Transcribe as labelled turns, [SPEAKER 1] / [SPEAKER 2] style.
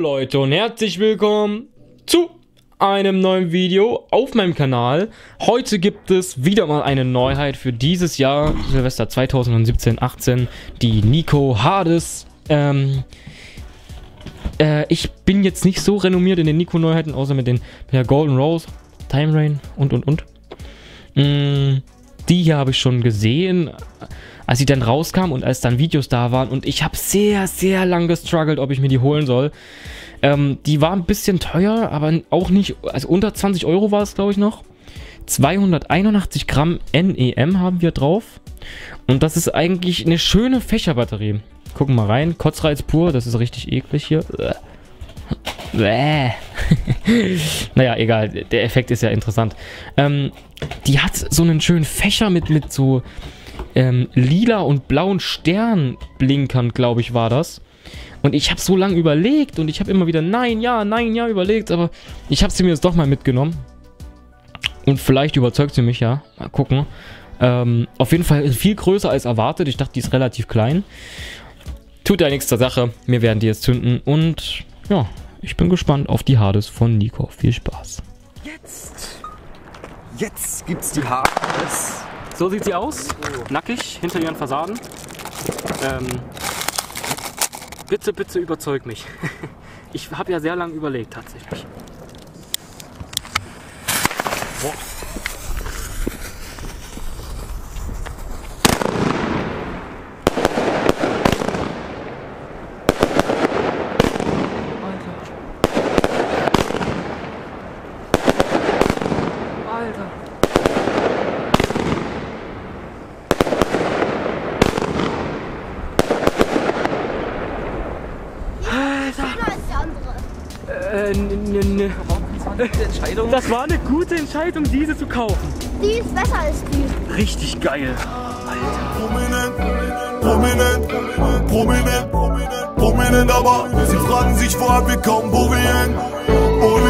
[SPEAKER 1] Leute und herzlich willkommen zu einem neuen Video auf meinem Kanal. Heute gibt es wieder mal eine Neuheit für dieses Jahr, Silvester 2017-18, die Nico Hades. Ähm, äh, ich bin jetzt nicht so renommiert in den Nico-Neuheiten, außer mit, den, mit der Golden Rose, Time Rain und und und. Mm, die hier habe ich schon gesehen, als sie dann rauskam und als dann Videos da waren. Und ich habe sehr, sehr lang gestruggelt, ob ich mir die holen soll. Ähm, die war ein bisschen teuer, aber auch nicht, also unter 20 Euro war es, glaube ich, noch. 281 Gramm NEM haben wir drauf. Und das ist eigentlich eine schöne Fächerbatterie. Gucken mal rein. Kotzreiz pur, das ist richtig eklig hier. Bäh. naja, egal. Der Effekt ist ja interessant. Ähm, die hat so einen schönen Fächer mit, mit so ähm, lila und blauen Sternblinkern, glaube ich, war das. Und ich habe so lange überlegt und ich habe immer wieder nein, ja, nein, ja überlegt, aber ich habe sie mir jetzt doch mal mitgenommen. Und vielleicht überzeugt sie mich ja. Mal gucken. Ähm, auf jeden Fall viel größer als erwartet. Ich dachte, die ist relativ klein. Tut ja nichts zur Sache. Wir werden die jetzt zünden. Und ja, ich bin gespannt auf die Hades von Nico. Viel Spaß.
[SPEAKER 2] Jetzt. Jetzt gibt's die Hades.
[SPEAKER 1] So sieht sie aus. Nackig hinter ihren Fassaden. Ähm, bitte, bitte überzeug mich. Ich habe ja sehr lange überlegt tatsächlich. Boah. Äh, ne.
[SPEAKER 2] Entscheidung.
[SPEAKER 1] Das war eine gute Entscheidung, diese zu kaufen.
[SPEAKER 3] Die ist besser als die.
[SPEAKER 1] Richtig geil.
[SPEAKER 4] Prominent, prominent, prominent, prominent, prominent, aber sie fragen sich, woher wir kommen, wo wir hin, wo wir